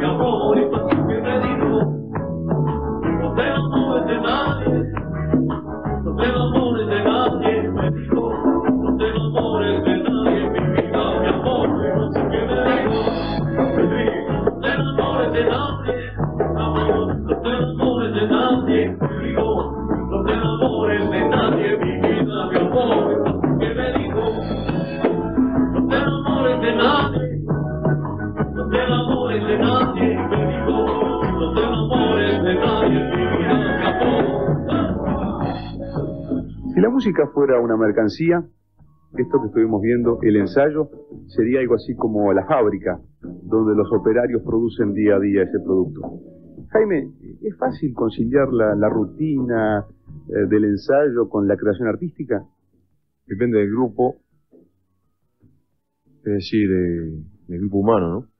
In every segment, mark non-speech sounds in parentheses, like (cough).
mi amor, de nadie, me dijo, no te enamores de nadie, mi vida, mi amor. Si la música fuera una mercancía, esto que estuvimos viendo, el ensayo, sería algo así como la fábrica, donde los operarios producen día a día ese producto. Jaime, ¿es fácil conciliar la, la rutina eh, del ensayo con la creación artística? Depende del grupo, es decir, eh, del grupo humano, ¿no?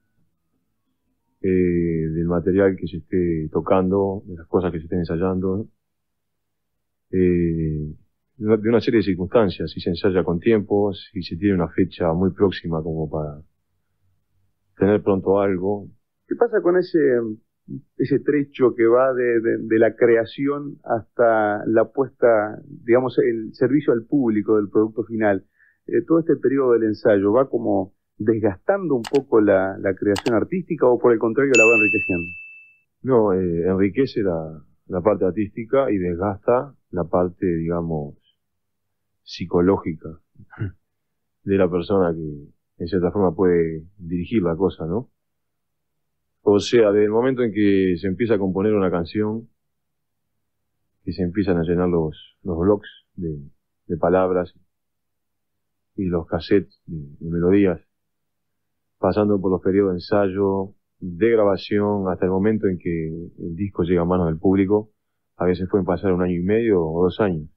Eh, del material que se esté tocando, de las cosas que se estén ensayando, eh, de una- serie de circunstancias, si se ensaya con tiempo, si se tiene una fecha muy próxima como para tener pronto algo. ¿Qué pasa con ese, ese trecho que va de, de- de la creación hasta la puesta, digamos, el servicio al público del producto final? Eh, todo este periodo del ensayo va como desgastando un poco la, la creación artística o por el contrario la va enriqueciendo? No, eh, enriquece la, la parte artística y desgasta la parte, digamos, psicológica (laughs) de la persona que en cierta forma puede dirigir la cosa, ¿no? O sea, desde el momento en que se empieza a componer una canción, que se empiezan a llenar los, los blogs de, de palabras y los cassettes de, de melodías, pasando por los periodos de ensayo, de grabación, hasta el momento en que el disco llega a manos del público, a veces pueden pasar un año y medio o dos años.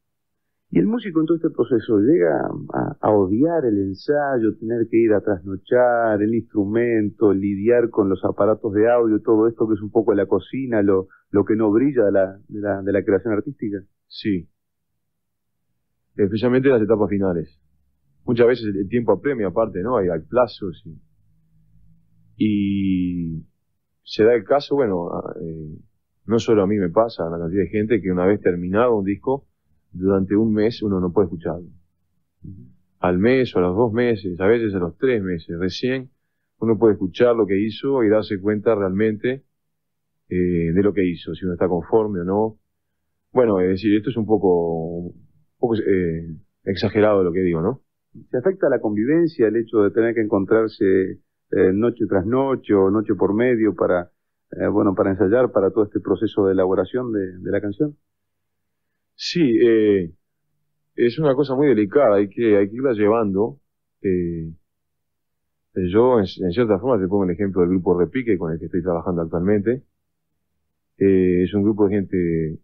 Y el músico en todo este proceso llega a, a odiar el ensayo, tener que ir a trasnochar, el instrumento, lidiar con los aparatos de audio, todo esto que es un poco la cocina, lo, lo que no brilla de la, de la, de la creación artística. Sí. Especialmente en las etapas finales. Muchas veces el tiempo apremia aparte, ¿no? Hay, hay plazos y, y se da el caso, bueno, a- eh, no solo a mí me pasa, a la cantidad de gente que una vez terminado un disco, durante un mes uno no puede escucharlo. Al mes o a los dos meses, a veces a los tres meses, recién uno puede escuchar lo que hizo y darse cuenta realmente eh, de lo que hizo, si uno está conforme o no. Bueno, es decir, esto es un poco, un poco eh, exagerado lo que digo, ¿no? ¿Se afecta la convivencia el hecho de tener que encontrarse eh, noche tras noche o noche por medio para, eh, bueno, para ensayar para todo este proceso de elaboración de, la canción? Sí, eh, es una cosa muy delicada, hay que, hay que irla llevando. Yo, en, en cierta forma, te pongo el ejemplo del grupo Repique con el que estoy trabajando actualmente. Es un grupo de gente,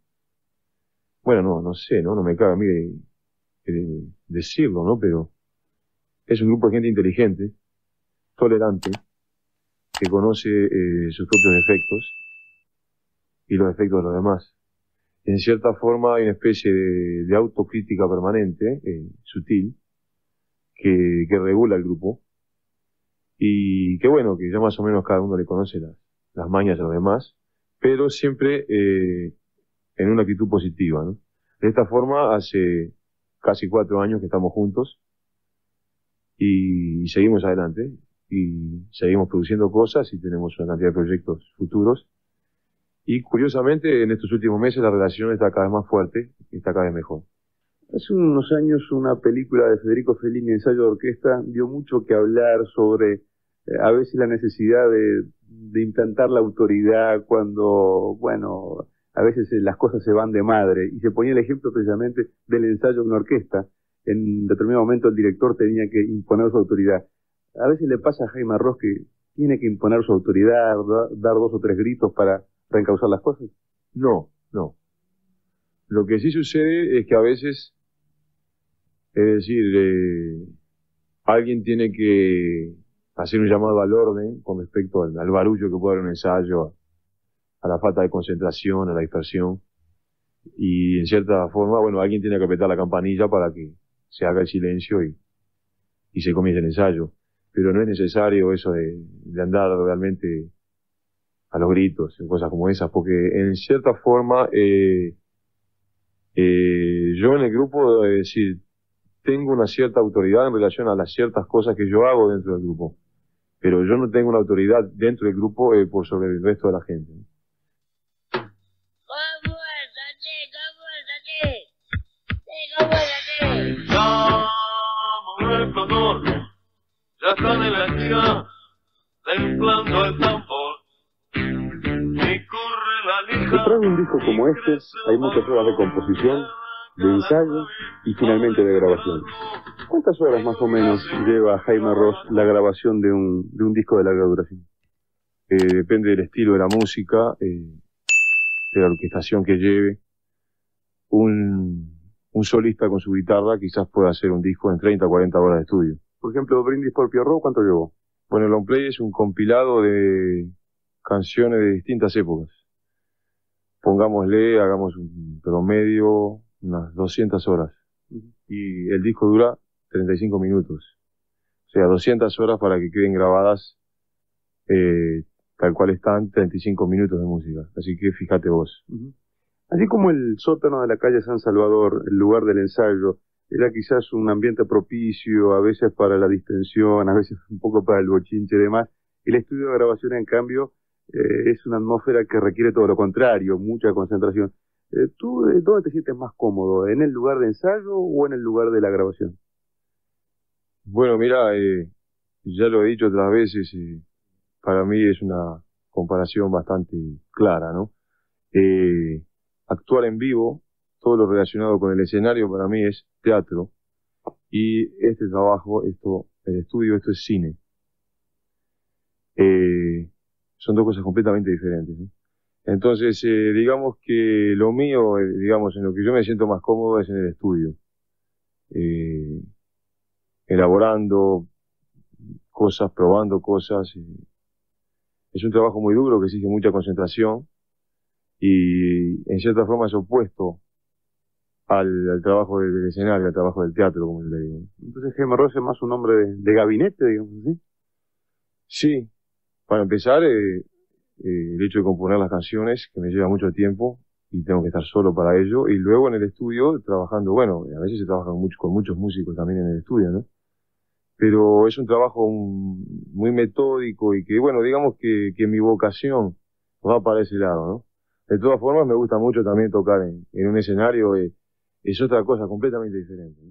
bueno, no, no sé, ¿no? No me cabe a mí de- de decirlo, ¿no? Pero es un grupo de gente inteligente, tolerante, que conoce eh, sus propios defectos y los defectos de los demás en cierta forma hay una especie de, autocrítica permanente, eh, sutil, que, regula el grupo. Y que bueno, que ya más o menos cada uno le conoce las, mañas a los demás, pero siempre eh, en una actitud positiva. De esta forma, hace casi cuatro años que estamos juntos y, seguimos adelante y seguimos produciendo cosas y tenemos una cantidad de proyectos futuros. Y curiosamente, en estos últimos meses la relación está cada vez más fuerte y está cada vez mejor. Hace unos años una película de Federico Fellini, Ensayo de Orquesta, dio mucho que hablar sobre eh, a veces la necesidad de, de implantar la autoridad cuando, bueno, a veces eh, las cosas se van de madre. Y se ponía el ejemplo precisamente del ensayo de una orquesta. En determinado momento el director tenía que imponer su autoridad. A veces le pasa a Jaime Arroz que tiene que imponer su autoridad, da- dar dos o tres gritos para reencauzar las cosas. No, no. Lo que sí sucede es que a veces, es decir, eh, alguien tiene que hacer un llamado al orden con respecto al, barullo que puede haber un ensayo, a, la falta de concentración, a la dispersión. Y en cierta forma, bueno, alguien tiene que apretar la campanilla para que se haga el silencio y se comience el ensayo. Pero no es necesario eso de, de andar realmente a los gritos, en cosas como esas, porque en cierta forma eh, eh, yo en el grupo, es decir, tengo una cierta autoridad en relación a las ciertas cosas que yo hago dentro del grupo, pero yo no tengo una autoridad dentro del grupo eh, por sobre el resto de la gente. Ya están en la esquina templando el tambor. Y corre la lija. Detrás de un disco como este hay muchas horas de composición, de ensayo y finalmente de grabación. ¿Cuántas horas más o menos lleva Jaime Ross la grabación de un, de un disco de larga duración? Eh, depende del estilo de la música, eh, de la orquestación que lleve. Un, un solista con su guitarra quizás pueda hacer un disco en 30 o 40 horas de estudio. Por ejemplo, Brindis por Pierrot, ¿cuánto llevó? Bueno, el long play es un compilado de canciones de distintas épocas. Pongámosle, hagamos un promedio, unas 200 horas. Y el disco dura 35 minutos. O sea, 200 horas para que queden grabadas eh, tal cual están 35 minutos de música. Así que fíjate vos. Así como el sótano de la calle San Salvador, el lugar del ensayo, era quizás un ambiente propicio, a veces para la distensión, a veces un poco para el bochinche y demás, el estudio de grabación, en cambio, eh, es una atmósfera que requiere todo lo contrario, mucha concentración. Eh, ¿Tú eh, dónde te sientes más cómodo? ¿En el lugar de ensayo o en el lugar de la grabación? Bueno, mira, ya lo he dicho otras veces, para mí es una comparación bastante clara, ¿no? actuar en vivo, todo lo relacionado con el escenario para mí es teatro. Y este trabajo, esto, el estudio, esto es cine. Eh, son dos cosas completamente diferentes. Entonces, eh, digamos que lo mío, eh, digamos, en lo que yo me siento más cómodo es en el estudio. elaborando cosas, probando cosas. es un trabajo muy duro que exige mucha concentración y en cierta forma es opuesto al, trabajo del, escenario, al trabajo del teatro, como le digo. Entonces Jaime Ross es más un hombre de, gabinete, digamos así. Sí, para empezar, eh, eh, el hecho de componer las canciones, que me lleva mucho tiempo y tengo que estar solo para ello, y luego en el estudio trabajando, bueno, a veces se trabaja con, con muchos músicos también en el estudio, ¿no? Pero es un trabajo muy metódico y que, bueno, digamos que, que mi vocación va para ese lado, ¿no? De todas formas, me gusta mucho también tocar en, en un escenario, eh, es otra cosa completamente diferente.